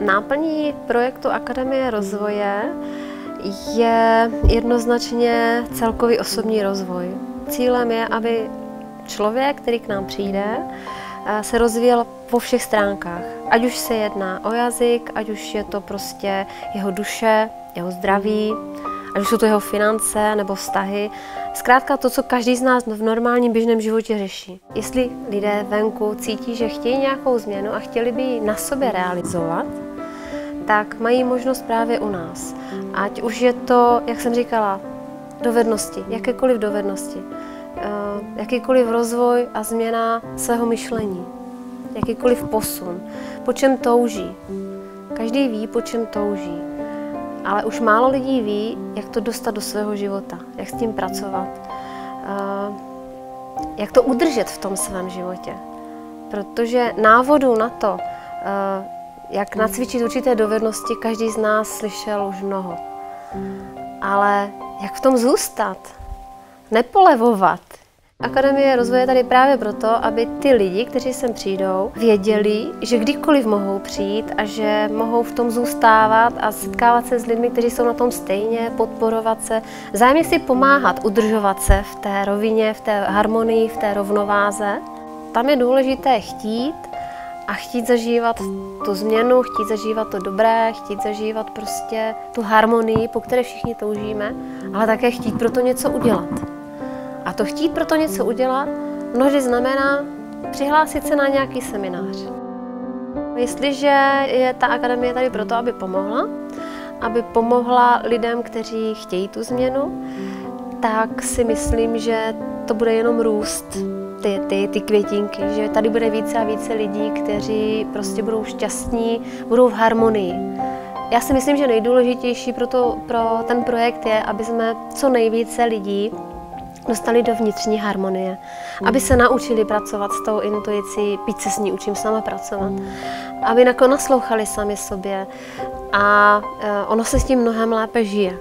Náplní projektu Akademie rozvoje je jednoznačně celkový osobní rozvoj. Cílem je, aby člověk, který k nám přijde, eh, se rozvíjel po všech stránkách. Ať už se jedná o jazyk, ať už je to prostě jeho duše, jeho zdraví, ať už jsou to jeho finance nebo vztahy. Zkrátka to, co každý z nás v normálním běžném životě řeší. Jestli lidé venku cítí, že chtějí nějakou změnu a chtěli by ji na sobě realizovat, tak mají možnost právě u nás. Ať už je to, jak jsem říkala, dovednosti, jakékoliv dovednosti, eh, jakýkoliv rozvoj a změna svého myšlení, jakýkoliv posun, po čem touží. Každý ví, po čem touží, ale už málo lidí ví, jak to dostat do svého života, jak s tím pracovat, eh, jak to udržet v tom svém životě. Protože návodu na to, eh, jak nacvičit určité dovednosti, každý z nás slyšel už mnoho. Ale jak v tom zůstat? Nepolevovat. Akademie rozvoje je tady právě proto, aby ty lidi, kteří sem přijdou, věděli, že kdykoliv mohou přijít a že mohou v tom zůstávat a setkávat se s lidmi, kteří jsou na tom stejně, podporovat se, zájemně si pomáhat, udržovat se v té rovině, v té harmonii, v té rovnováze. Tam je důležité chtít a chtít zažívat tu změnu, chtít zažívat to dobré, chtít zažívat prostě tu harmonii, po které všichni toužíme, ale také chtít pro to něco udělat. A to chtít pro to něco udělat mnohdy znamená přihlásit se na nějaký seminář. Jestliže je ta akademie tady proto, aby pomohla, aby pomohla lidem, kteří chtějí tu změnu, tak si myslím, že to bude jenom růst ty, ty, ty květinky, že tady bude více a více lidí, kteří prostě budou šťastní, budou v harmonii. Já si myslím, že nejdůležitější pro, to, pro ten projekt je, aby jsme co nejvíce lidí dostali do vnitřní harmonie, aby se naučili pracovat s tou intuicí, být se s ní učím sama pracovat, aby nakonec naslouchali sami sobě a eh, ono se s tím mnohem lépe žije.